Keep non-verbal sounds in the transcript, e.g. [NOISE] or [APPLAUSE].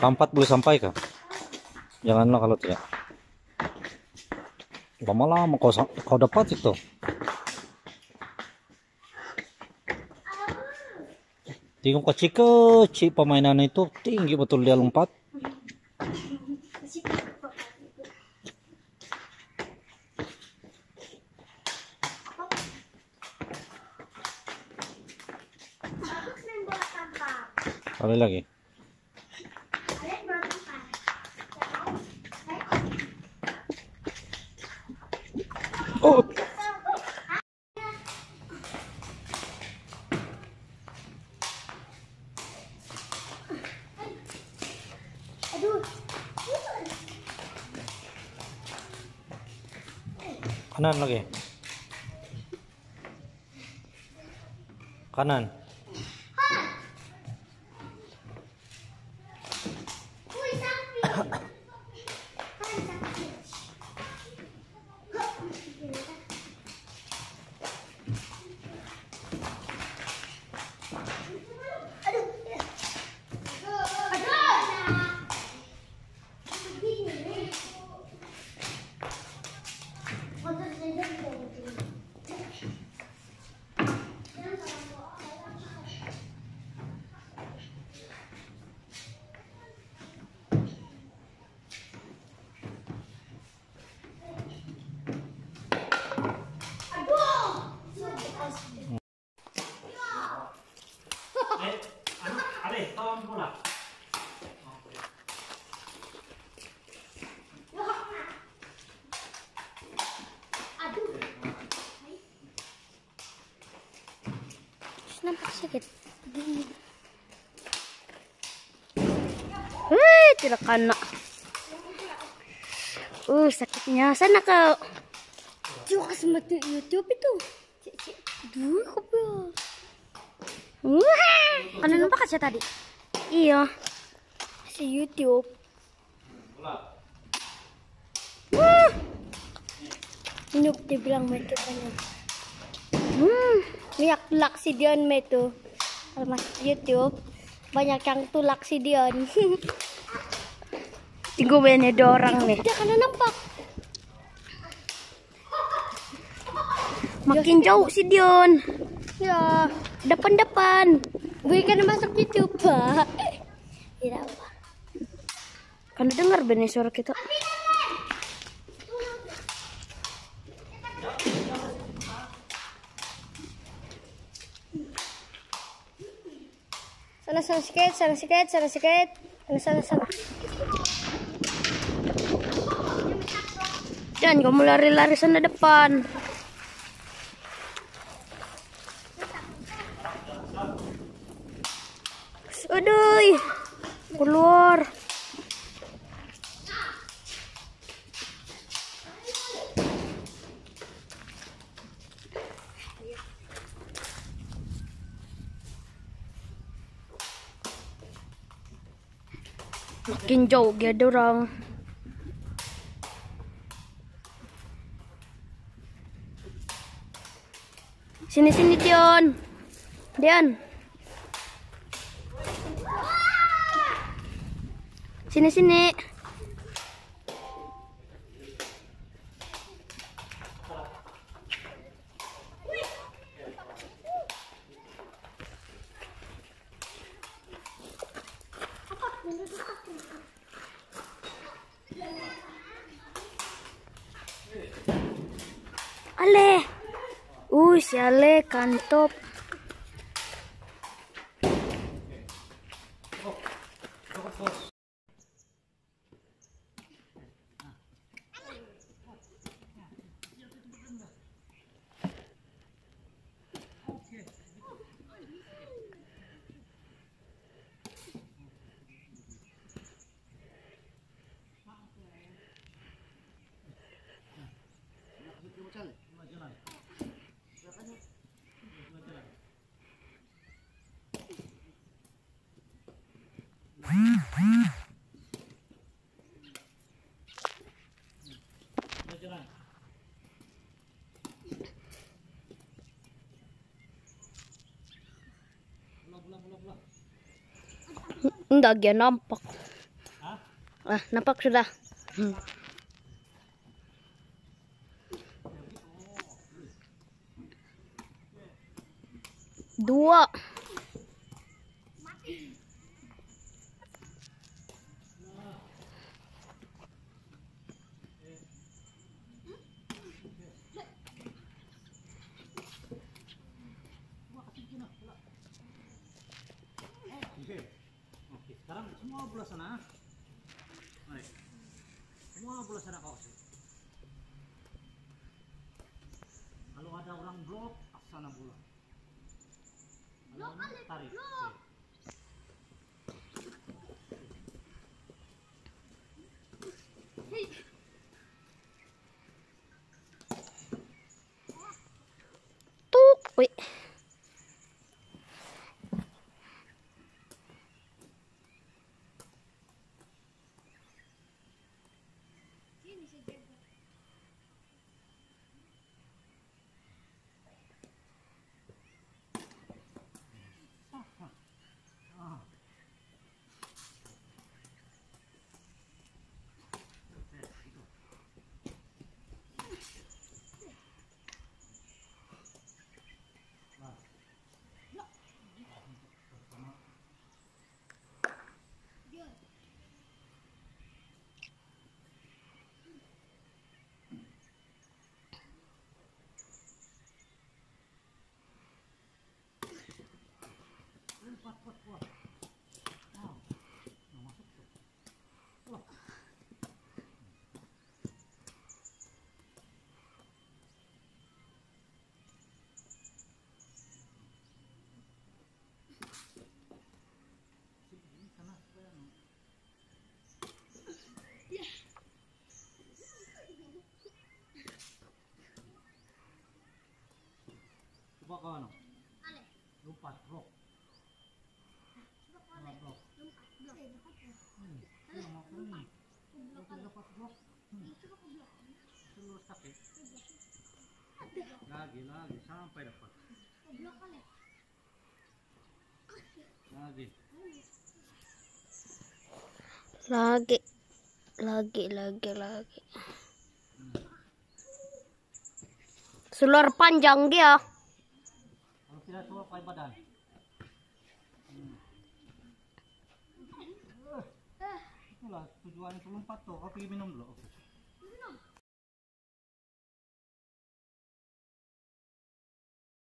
Tampat boleh sampai kah? Janganlah kalau tidak. Lama-lama kau kau dapat itu. Tinggal kecil kecil permainan itu tinggi betul dia lompat. Kali lagi. Kanan lagi. Kanan. Uy, sapi. Hai, sapi. Aduh. Aduh. Begini. Motor saya juga begini. Nampak sakit. Wih, tidak kena. Uh, sakitnya. Sana kau. Juga sama YouTube itu. Duh, kopi. Wah, Kena nampak aja tadi. iya. Si YouTube. Nuk dibilang kanya. Hmm, Lihat tulak si Dion. Kalau masuk YouTube banyak yang tulak si Dion. tinggu [LAUGHS] banyak ada orang nih. Dia kena nampak. Makin jauh si Dion. Ya, Depan-depan. berikan masuk YouTube, Pak. Tidak apa. Kan dengar bener suara kita. Sana sana sikit, sana sikit, sana sikit. Sana sana sana. Jangan kamu lari-lari sana depan. Aduh, keluar. Makin jauh dia ada orang. Sini sini Dion. Dion. Sini sini. Uh, si Ale. Enggak dia nampak. Ah, napak sudah. Hmm. Dua. 15 ಅಣ್ಣ ನೋಡಿ sana kau sih. kalau ada orang blok asana bulan blok tarik. blok. Lompat, blok. Blok. Hmm? Blok, blok. Hmm. Terus kaki. Lagi, lagi, sampai dapat. Lagi. Lagi. Lagi, lagi, lagi. Seluar panjang dia. Tidak tua pakai badan. Hmm. Itulah tujuan itu lompat tuh. Kau pergi minum dulu.